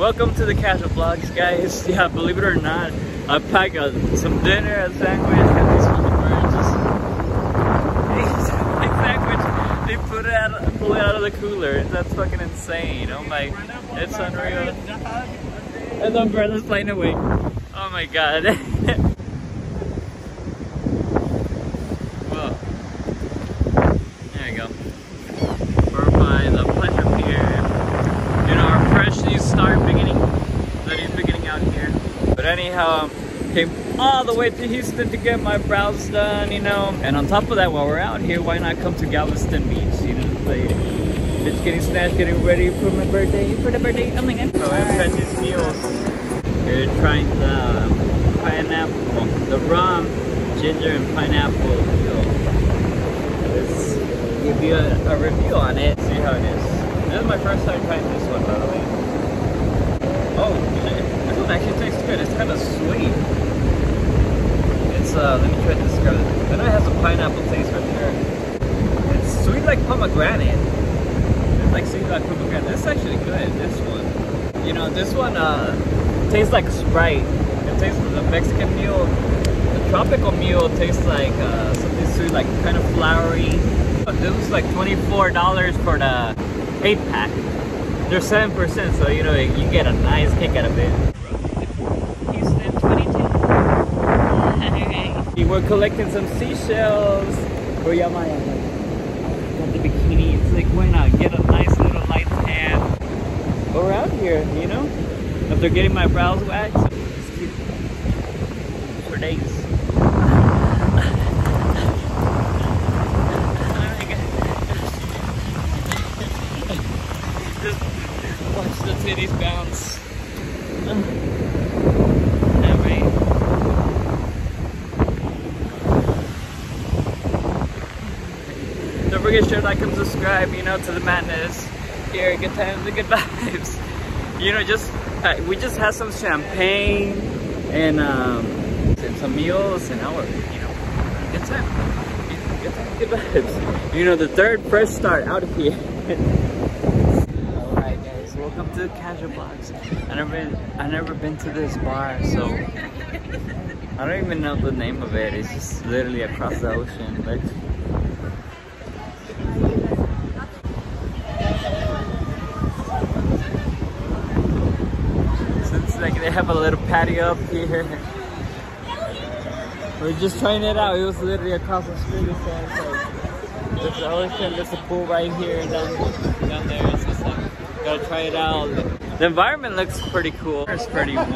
Welcome to the Casual Vlogs, guys. Yeah, believe it or not, I packed some dinner, a sandwich, and these fucking birds just... Sandwich, they put it out, pull it out of the cooler. That's fucking insane. Oh my, it's unreal. And the umbrella's flying away. Oh my god. well, there you go. We're by the pleasure pier. You know, our fresh new start beginning, the new beginning out here. But anyhow, came all the way to Houston to get my brows done, you know. And on top of that, while we're out here, why not come to Galveston Beach, you know, play Bitch getting snatched, getting ready for my birthday, for the birthday. Oh my god. So I'm French's meals. We're trying the pineapple, the rum, ginger, and pineapple meal. Let's give you a, a review on it, see how it is. This is my first time trying this one, by the way. Oh shit, this one actually tastes good. It's kind of sweet. It's, uh, let me try to describe it. I know it has a pineapple taste right there. It's sweet like pomegranate. It's like sweet like pomegranate. This is actually good, this one. You know, this one, uh, tastes like Sprite. It tastes like the Mexican mule. The tropical mule tastes like uh, something sweet, like kind of flowery. This was like $24 for the 8 pack. They're 7%, so you know, you get a nice kick out of it. Houston 22. We're collecting some seashells for Yemaya. Got the bikini. It's like, why not get a nice little light tan around here, you know? After getting my brows waxed, for days. Just watch the titties bounce. Alright. Don't forget to share, like, and subscribe, you know, to the madness. Here, good times and good vibes. You know, just, uh, we just had some champagne and, um, and some meals and we're, you know, good time. Good time, good vibes. You know, the third fresh start out of here. Alright guys, welcome to the Casual Box. I never I never been to this bar, so I don't even know the name of it. It's just literally across the ocean. Like so it's like they have a little patio up here. We're just trying it out. It was literally across the street. Like, there's the ocean, there's a pool right here down, down there. It's just like, gotta try it out. The environment looks pretty cool. It's pretty warm.